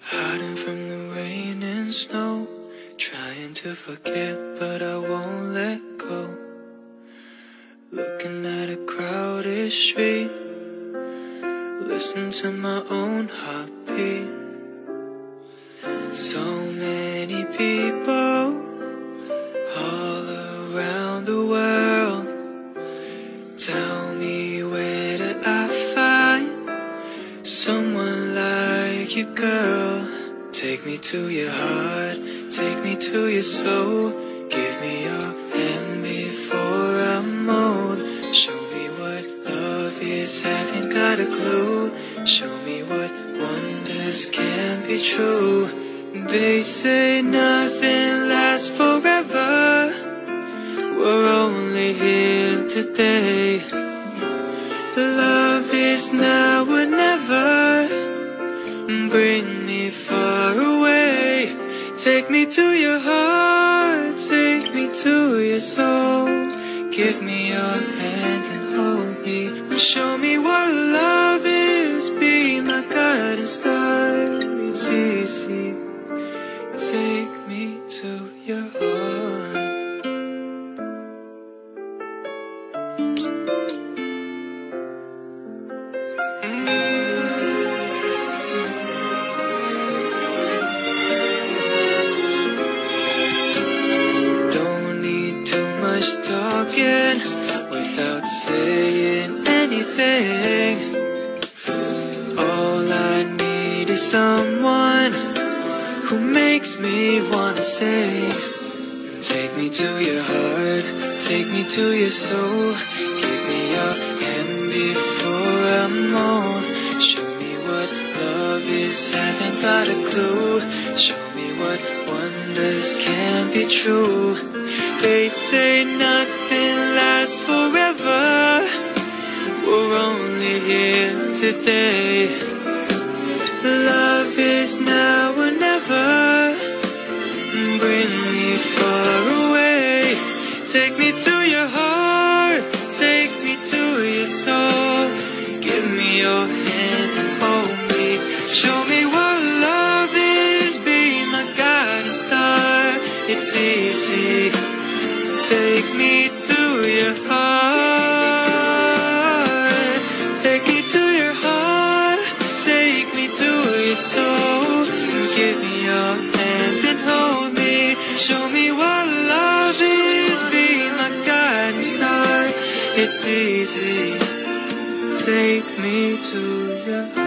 Hiding from the rain and snow, trying to forget, but I won't let go. Looking at a crowded street, listen to my own heartbeat. So many people someone like you, girl? Take me to your heart, take me to your soul. Give me your hand before I'm old. Show me what love is, haven't got a clue. Show me what wonders can be true. They say nothing lasts forever. We're only here today. The love is never. Bring me far away. Take me to your heart. Take me to your soul. Give me your hand and hold me. And show me what love is. Be my guiding star. It's easy. Take me to your heart. Anything. All I need is someone who makes me wanna say, Take me to your heart, take me to your soul. Give me your hand before I'm old. Show me what love is, haven't got a clue. Show me what wonders can be true. They say nothing today. Love is now or never. Bring me far away. Take me to your heart. Take me to your soul. Give me your hands and hold me. Show me what love is. Be my guiding star. It's easy. Take me to your heart. Show me what love is. Be my guiding star. It's easy. Take me to your.